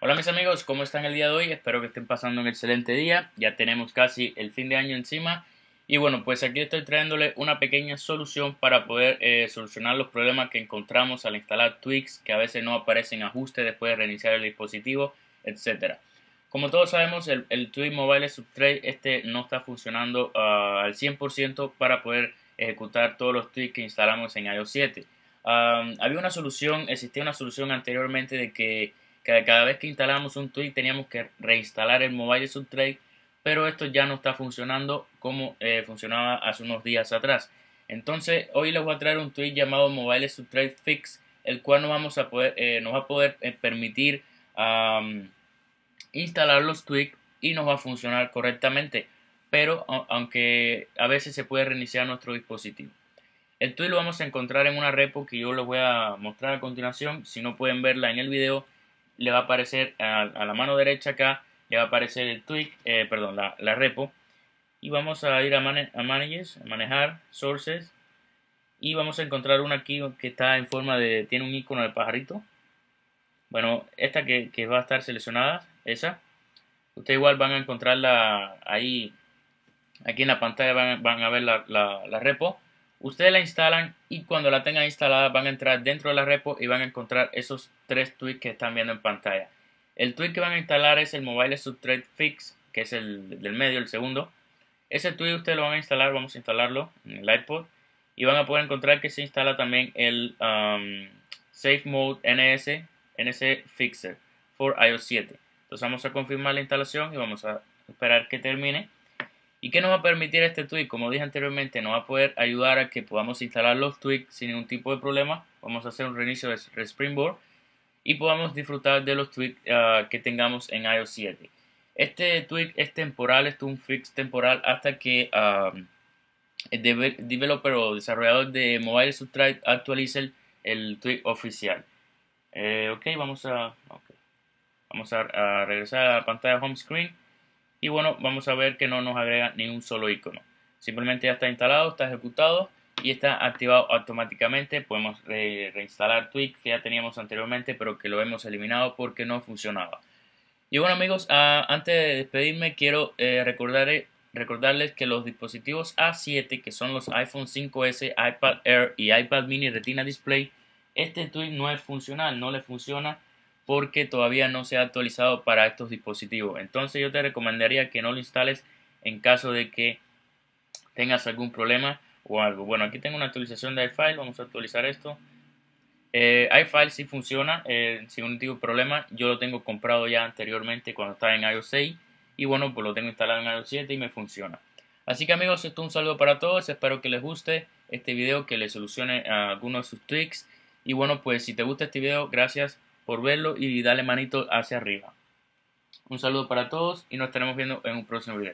Hola mis amigos, ¿cómo están el día de hoy? Espero que estén pasando un excelente día. Ya tenemos casi el fin de año encima. Y bueno, pues aquí estoy trayéndole una pequeña solución para poder eh, solucionar los problemas que encontramos al instalar tweaks que a veces no aparecen ajustes después de reiniciar el dispositivo, etcétera. Como todos sabemos, el, el Tweak Mobile Subtrade este no está funcionando ah, al 100% para poder ejecutar todos los tweaks que instalamos en iOS 7. Ah, había una solución, existía una solución anteriormente de que cada vez que instalamos un tweak teníamos que reinstalar el Mobile Subtrade, pero esto ya no está funcionando como eh, funcionaba hace unos días atrás. Entonces hoy les voy a traer un tweak llamado Mobile Subtrade Fix, el cual nos, vamos a poder, eh, nos va a poder eh, permitir instalar los tweaks y nos va a funcionar correctamente, pero aunque a veces se puede reiniciar nuestro dispositivo. El tweak lo vamos a encontrar en una repo que yo les voy a mostrar a continuación. Si no pueden verla en el video, le va a aparecer a, la mano derecha acá, le va a aparecer el tweak, eh, perdón, la, repo. Y vamos a ir a, Managers, a manejar, Sources. Y vamos a encontrar una aquí que está en forma de, tiene un icono de pajarito. Bueno, esta que, va a estar seleccionada, esa. Ustedes igual van a encontrarla ahí, aquí en la pantalla van, a ver la, la repo. Ustedes la instalan y cuando la tengan instalada van a entrar dentro de la repo y van a encontrar esos tres tweaks que están viendo en pantalla. El tweak que van a instalar es el Mobile Subtrade Fix, que es el del medio, el segundo. Ese tweak ustedes lo van a instalar, vamos a instalarlo en el iPod y van a poder encontrar que se instala también el um, Safe Mode NS, NS Fixer for iOS 7. Entonces vamos a confirmar la instalación y vamos a esperar que termine. ¿Y qué nos va a permitir este tweak? Como dije anteriormente, nos va a poder ayudar a que podamos instalar los tweaks sin ningún tipo de problema. Vamos a hacer un reinicio de Springboard y podamos disfrutar de los tweaks ah, que tengamos en iOS 7. Este tweak es temporal, es un fix temporal hasta que uh, el developer o desarrollador de Mobile Substrate actualice el, tweak oficial. Eh, ok, vamos a, vamos a regresar a la pantalla home screen y bueno, vamos a ver que no nos agrega ni un solo icono. Simplemente ya está instalado, está ejecutado y está activado automáticamente. Podemos reinstalar Tweak que ya teníamos anteriormente, pero que lo hemos eliminado porque no funcionaba. Y bueno amigos, ah, antes de despedirme quiero eh, recordarles que los dispositivos A7, que son los iPhone 5S, iPad Air y iPad Mini Retina Display, este tweak no es funcional, no le funciona porque todavía no se ha actualizado para estos dispositivos. Entonces yo te recomendaría que no lo instales en caso de que tengas algún problema o algo. Bueno, aquí tengo una actualización de iFile, vamos a actualizar esto. Eh, iFile sí funciona eh, sin ningún problema. Yo lo tengo comprado ya anteriormente cuando estaba en iOS 6 y bueno, pues lo tengo instalado en iOS 7 y me funciona. Así que amigos, esto es un saludo para todos. Espero que les guste este video, que les solucione algunos de sus tricks. Y bueno, pues si te gusta este video, gracias por verlo y dale manito hacia arriba. Un saludo para todos y nos estaremos viendo en un próximo video.